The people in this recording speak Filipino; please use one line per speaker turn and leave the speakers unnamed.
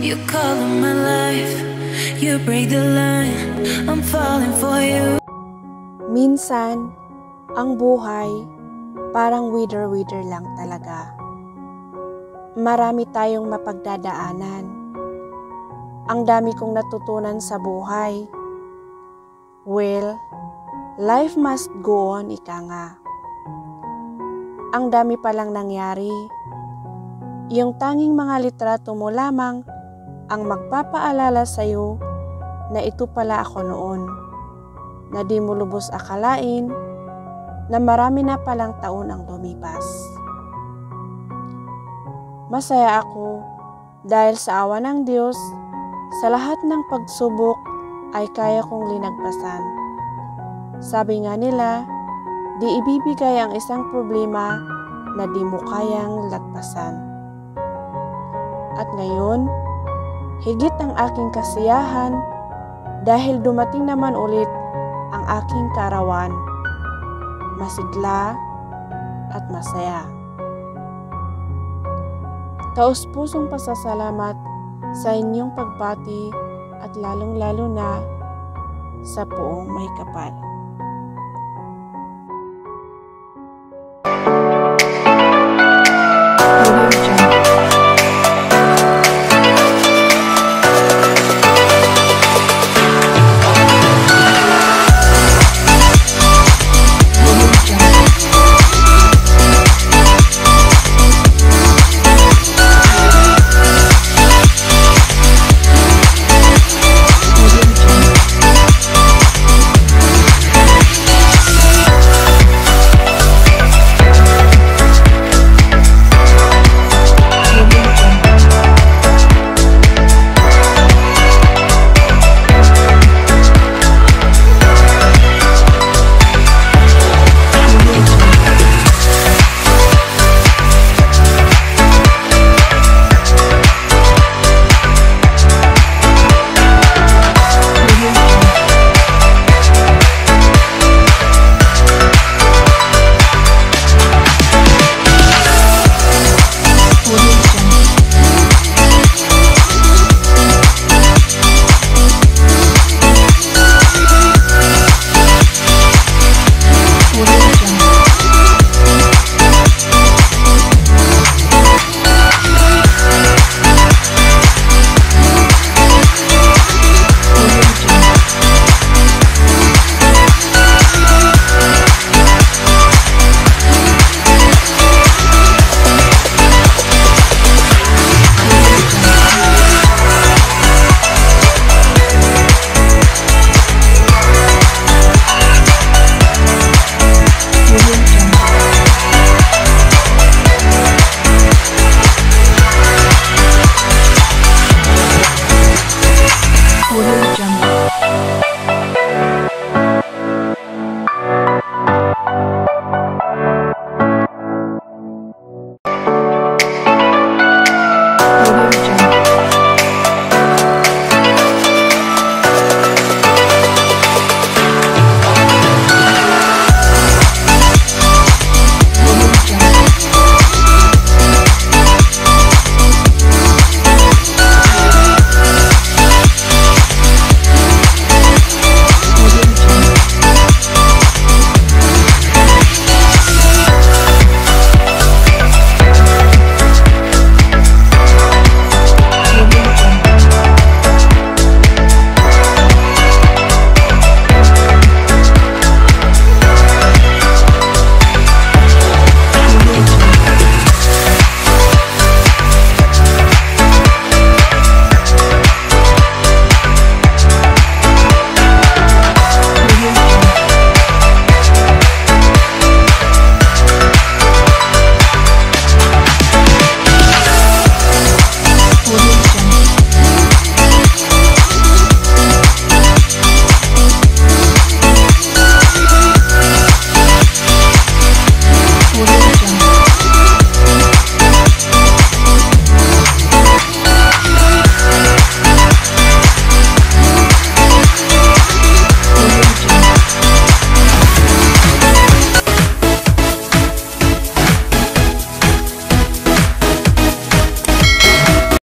You color my life, you break the line. I'm falling for you.
Minsan, ang buhay parang wither-wither lang talaga. Marami tayong mapagdadaanan. Ang dami kong natutunan sa buhay. Well, life must go on, ika nga. Ang dami palang nangyari. Yung tanging mga litrato mo lamang ang magpapaalala sa iyo na ito pala ako noon, na di mo lubos akalain na marami na palang taon ang lumipas. Masaya ako dahil sa awa ng Diyos, sa lahat ng pagsubok ay kaya kong linagpasan. Sabi nga nila, di ibibigay ang isang problema na di mo kayang lagpasan. At ngayon, higit ang aking kasiyahan dahil dumating naman ulit ang aking karawan. Masigla at masaya. Taos-pusong pasasalamat sa inyong pagpati at lalong-lalo na sa poong may kapal.